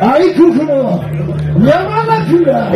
愛国の山田君だ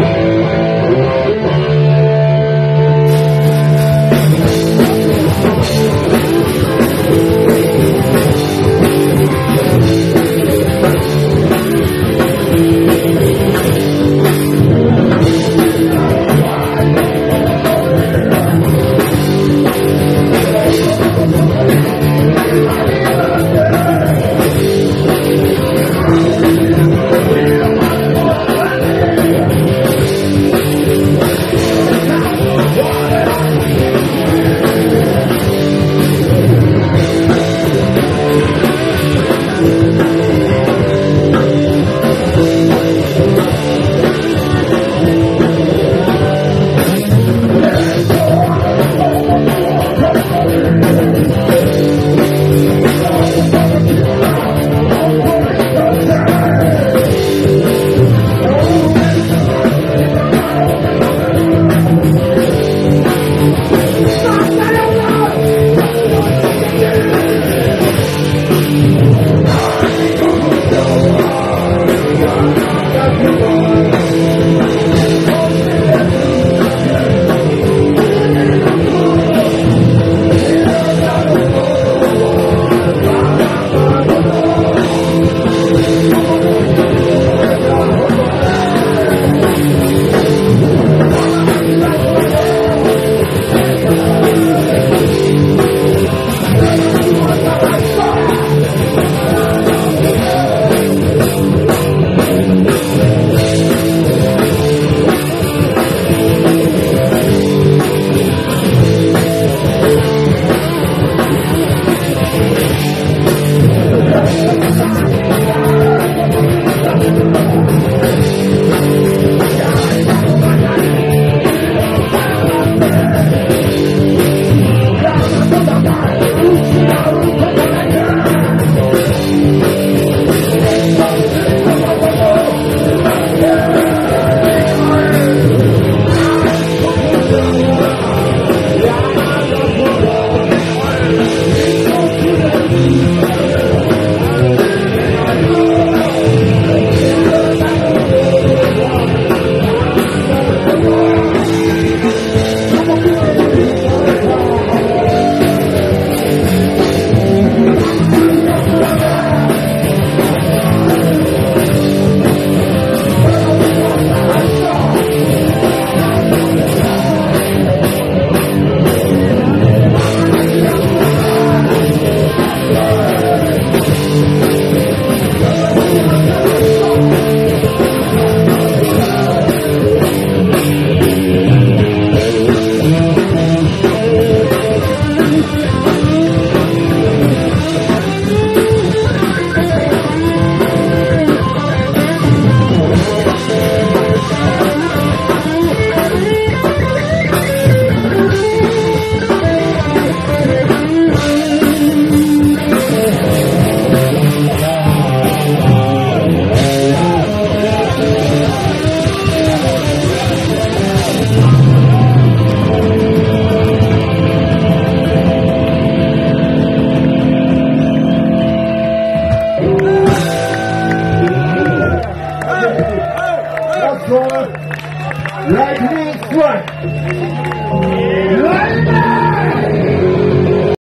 Like Lightning strike.